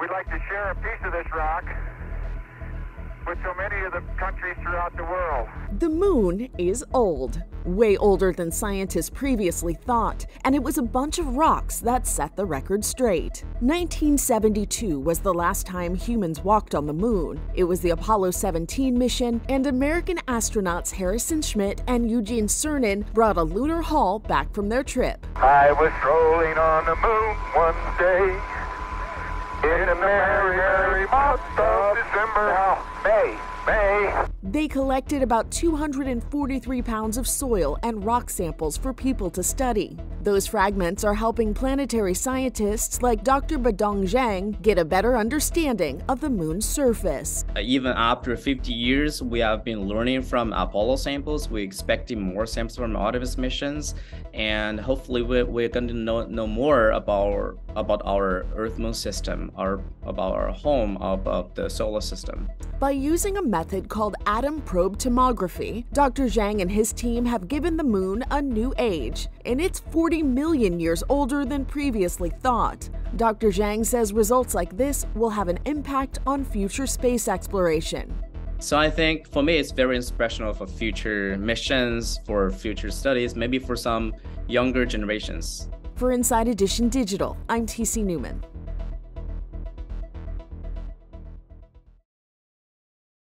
We'd like to share a piece of this rock with so many of the countries throughout the world. The moon is old, way older than scientists previously thought, and it was a bunch of rocks that set the record straight. 1972 was the last time humans walked on the moon. It was the Apollo 17 mission, and American astronauts Harrison Schmitt and Eugene Cernan brought a lunar haul back from their trip. I was strolling on the moon one day in the merry, merry month of December. Now, May, May. They collected about 243 pounds of soil and rock samples for people to study. Those fragments are helping planetary scientists like Dr. Bidong Zhang get a better understanding of the moon's surface. Uh, even after 50 years, we have been learning from Apollo samples. We're expecting more samples from Artemis missions, and hopefully, we're, we're going to know, know more about about our Earth Moon system, our about our home, about the solar system. By using a method called atom probe tomography, Dr. Zhang and his team have given the moon a new age, and it's 40 million years older than previously thought. Dr. Zhang says results like this will have an impact on future space exploration. So I think for me, it's very inspirational for future missions, for future studies, maybe for some younger generations. For Inside Edition Digital, I'm TC Newman.